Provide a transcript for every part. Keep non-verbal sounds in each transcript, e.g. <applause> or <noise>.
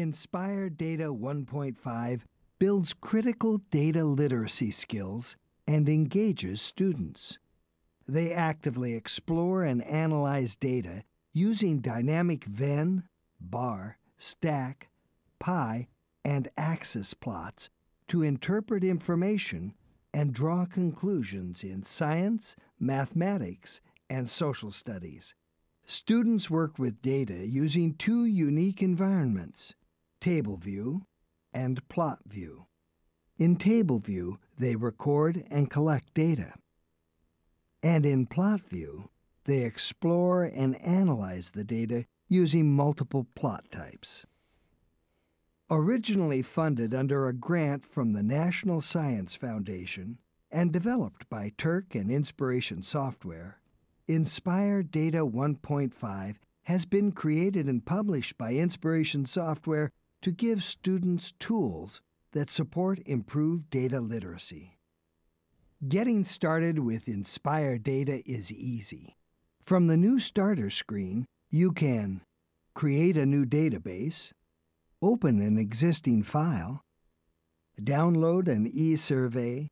Inspire Data 1.5 builds critical data literacy skills and engages students. They actively explore and analyze data using dynamic Venn, bar, stack, pie, and axis plots to interpret information and draw conclusions in science, mathematics, and social studies. Students work with data using two unique environments Table View and Plot View. In Table View, they record and collect data. And in Plot View, they explore and analyze the data using multiple plot types. Originally funded under a grant from the National Science Foundation and developed by TERC and Inspiration Software, Inspire Data 1.5 has been created and published by Inspiration Software to give students tools that support improved data literacy. Getting started with Inspire Data is easy. From the new starter screen, you can create a new database, open an existing file, download an e-survey,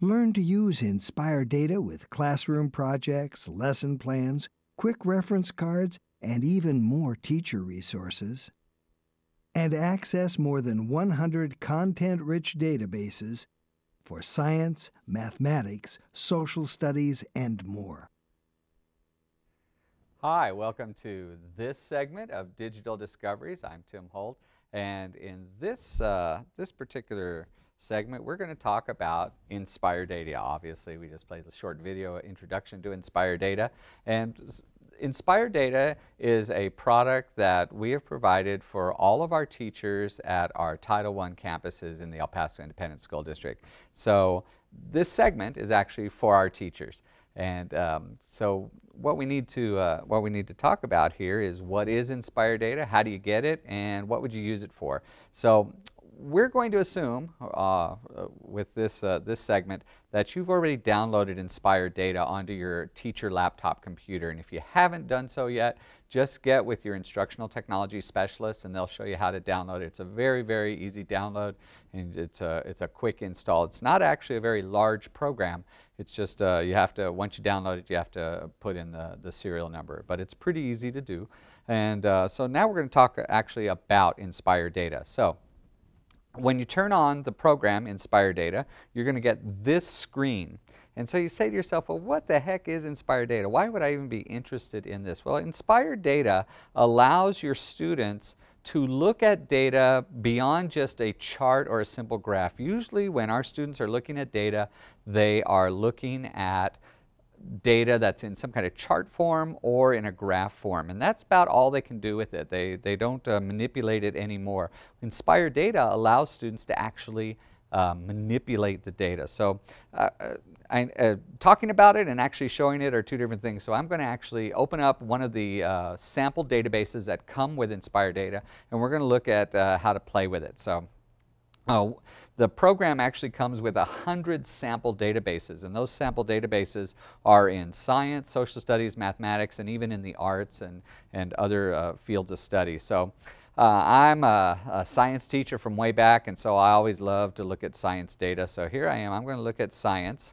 learn to use Inspire Data with classroom projects, lesson plans, quick reference cards, and even more teacher resources, and access more than 100 content-rich databases for science, mathematics, social studies, and more. Hi, welcome to this segment of Digital Discoveries. I'm Tim Holt. And in this, uh, this particular segment, we're going to talk about Inspire Data. Obviously, we just played a short video introduction to Inspire Data. And Inspire Data is a product that we have provided for all of our teachers at our Title I campuses in the El Paso Independent School District. So this segment is actually for our teachers. And um, so what we need to uh, what we need to talk about here is what is Inspire Data, how do you get it, and what would you use it for? So we're going to assume uh, with this, uh, this segment that you've already downloaded Inspire Data onto your teacher laptop computer. And if you haven't done so yet, just get with your instructional technology specialist and they'll show you how to download it. It's a very, very easy download and it's a, it's a quick install. It's not actually a very large program. It's just uh, you have to, once you download it, you have to put in the, the serial number. But it's pretty easy to do. And uh, so now we're going to talk actually about Inspire Data. So when you turn on the program Inspire Data, you're going to get this screen. And so you say to yourself, well, what the heck is Inspire Data? Why would I even be interested in this? Well, Inspire Data allows your students to look at data beyond just a chart or a simple graph. Usually when our students are looking at data, they are looking at data that's in some kind of chart form or in a graph form. And that's about all they can do with it. They, they don't uh, manipulate it anymore. Inspire Data allows students to actually uh, manipulate the data. So uh, uh I, uh, talking about it and actually showing it are two different things. So I'm going to actually open up one of the uh, sample databases that come with Inspire Data and we're going to look at how to play with it. So the program actually comes with 100 sample databases, and those sample databases are in science, social studies, mathematics, and even in the arts and, and other uh, fields of study. So uh, I'm a, a, science teacher from way back, and so I always love to look at science data. So here I am, I'm going to look at science.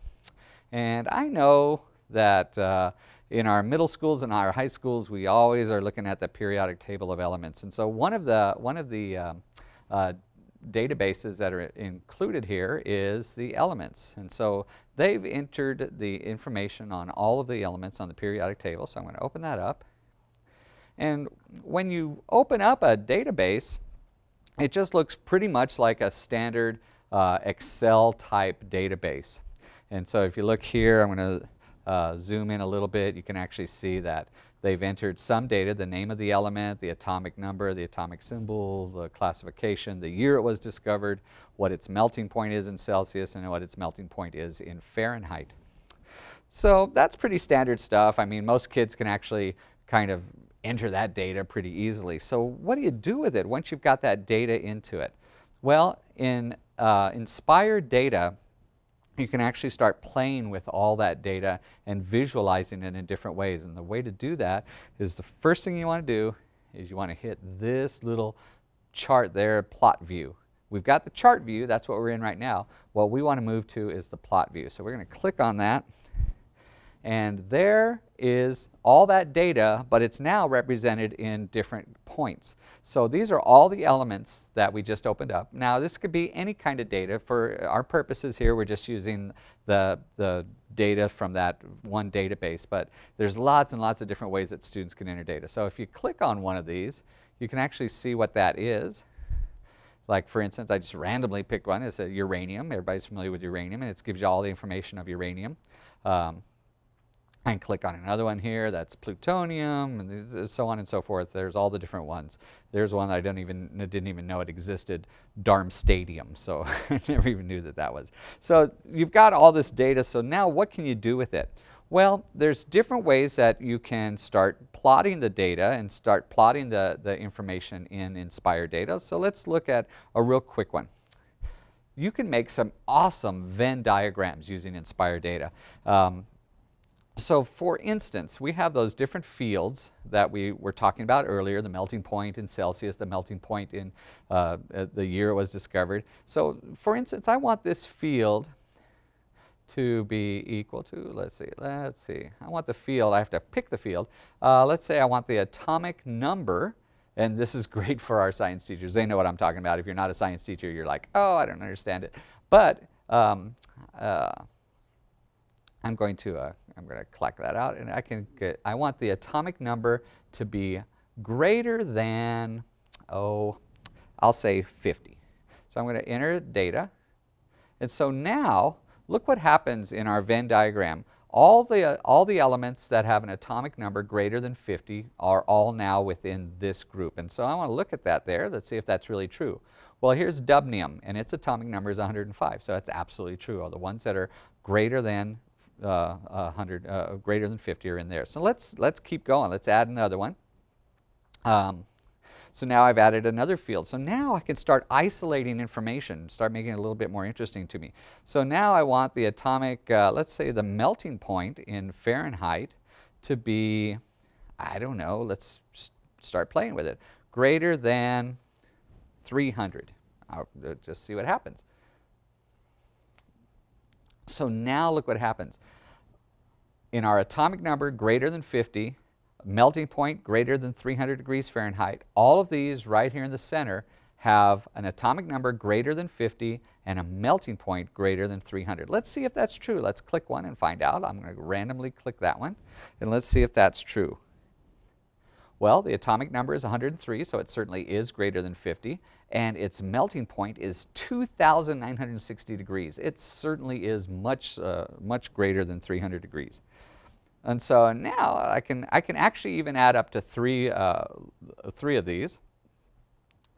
And I know that uh, in our middle schools and our high schools, we always are looking at the periodic table of elements. And so one of the, one of the um, uh, databases that are included here is the elements. And so they've entered the information on all of the elements on the periodic table. So I'm going to open that up. And when you open up a database, it just looks pretty much like a standard uh, Excel type database. And so if you look here, I'm going to uh, zoom in a little bit, you can actually see that They've entered some data, the name of the element, the atomic number, the atomic symbol, the classification, the year it was discovered, what its melting point is in Celsius, and what its melting point is in Fahrenheit. So that's pretty standard stuff. I mean, most kids can actually kind of enter that data pretty easily. So what do you do with it once you've got that data into it? Well, in uh, Inspired Data, you can actually start playing with all that data and visualizing it in different ways. And the way to do that is the first thing you want to do is you want to hit this little chart there, plot view. We've got the chart view, that's what we're in right now. What we want to move to is the plot view. So we're going to click on that. And there is all that data, but it's now represented in different points. So these are all the elements that we just opened up. Now this could be any kind of data. For our purposes here, we're just using the, the data from that one database, but there's lots and lots of different ways that students can enter data. So if you click on one of these, you can actually see what that is. Like for instance, I just randomly picked one. It's a uranium. Everybody's familiar with uranium, and it gives you all the information of uranium. Um, and click on another one here that's plutonium and so on and so forth. There's all the different ones. There's one that I don't even didn't even know it existed, Darmstadtium. So <laughs> I never even knew that that was. So you've got all this data. So now what can you do with it? Well, there's different ways that you can start plotting the data and start plotting the, the information in Inspire data. So let's look at a real quick one you can make some awesome Venn diagrams using Inspire data. Um, so for instance, we have those different fields that we were talking about earlier, the melting point in Celsius, the melting point in uh, the year it was discovered. So for instance, I want this field to be equal to, let's see, let's see, I want the field, I have to pick the field. Uh, let's say I want the atomic number, and this is <laughs> great for our science teachers. They know what I'm talking about. If you're not a science teacher, you're like, oh, I don't understand it. But um, uh, I'm going to uh, I'm going to collect that out and I can get, I want the atomic number to be greater than, oh, I'll say 50. So I'm going to enter data. And so now, look what happens in our Venn diagram. All the, uh, all the elements that have an atomic number greater than 50 are all now within this group. And so I want to look at that there. Let's see if that's really true. Well, here's dubnium, and its atomic number is 105, so that's absolutely true. All the ones that are greater than uh, 100, uh, greater than 50 are in there. So let's, let's keep going. Let's add another one. Um, so now I've added another field. So now I can start isolating information, start making it a little bit more interesting to me. So now I want the atomic, uh, let's say the melting point in Fahrenheit to be, I don't know, let's start playing with it, greater than 300. I'll uh, just see what happens. So now look what happens. In our atomic number greater than 50, melting point greater than 300 degrees Fahrenheit, all of these right here in the center have an atomic number greater than 50 and a melting point greater than 300. Let's see if that's true. Let's click one and find out. I'm going to randomly click that one and let's see if that's true. Well, the atomic number is 103, so it certainly is greater than 50, and its melting point is 2,960 degrees. It certainly is much, uh, much greater than 300 degrees. And so now I can, I can actually even add up to three, uh, three of these.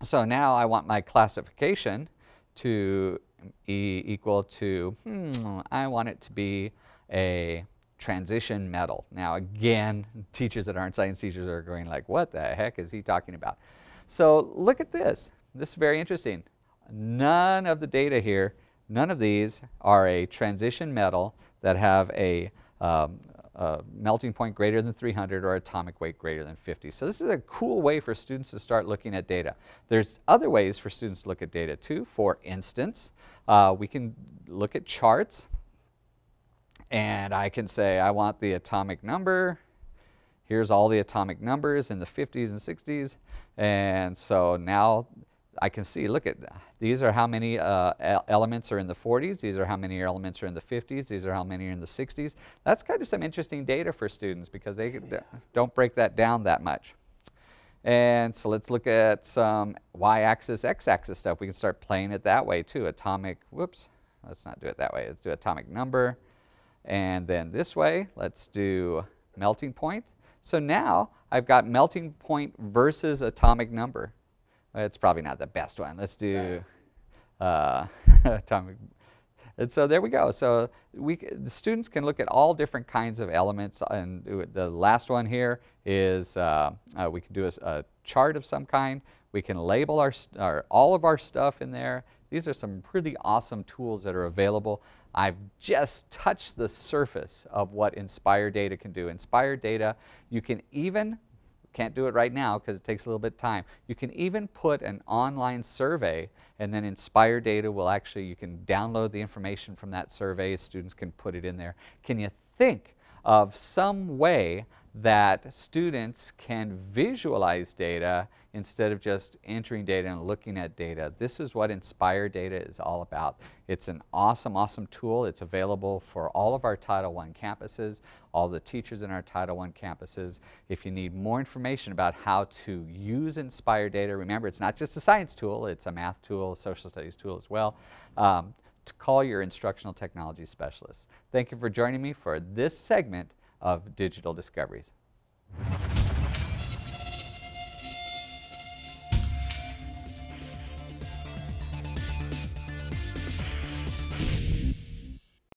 So now I want my classification to e equal to, hmm, I want it to be a transition metal. Now again, teachers that aren't science teachers are going like, what the heck is he talking about? So look at this. This is very interesting. None of the data here, none of these are a transition metal that have a, um, a melting point greater than 300 or atomic weight greater than 50. So this is a cool way for students to start looking at data. There's other ways for students to look at data too. For instance, uh, we can look at charts and I can say I want the atomic number. Here's all the atomic numbers in the 50s and 60s. And so now I can see, look at, these are how many uh, elements are in the 40s, these are how many elements are in the 50s, these are how many are in the 60s. That's kind of some interesting data for students because they don't break that down that much. And so let's look at some y-axis, x-axis stuff. We can start playing it that way too. Atomic, whoops, let's not do it that way. Let's do atomic number. And then this way, let's do melting point. So now I've got melting point versus atomic number. It's probably not the best one. Let's do uh, <laughs> atomic. And so there we go. So we, the students can look at all different kinds of elements. And the last one here is uh, uh, we can do a, a, chart of some kind. We can label our, our, all of our stuff in there. These are some pretty awesome tools that are available. I've just touched the surface of what Inspire Data can do. Inspire Data, you can even Can't do it right now because it takes a little bit of time. You can even put an online survey and then Inspire Data will actually, you can download the information from that survey, students can put it in there. Can you think of some way that students can visualize data instead of just entering data and looking at data. This is what Inspire Data is all about. It's an awesome, awesome tool. It's available for all of our Title I campuses, all the teachers in our Title I campuses. If you need more information about how to use Inspire Data, remember it's not just a science tool, it's a math tool, social studies tool as well. Um, to call your instructional technology specialist. Thank you for joining me for this segment of Digital Discoveries.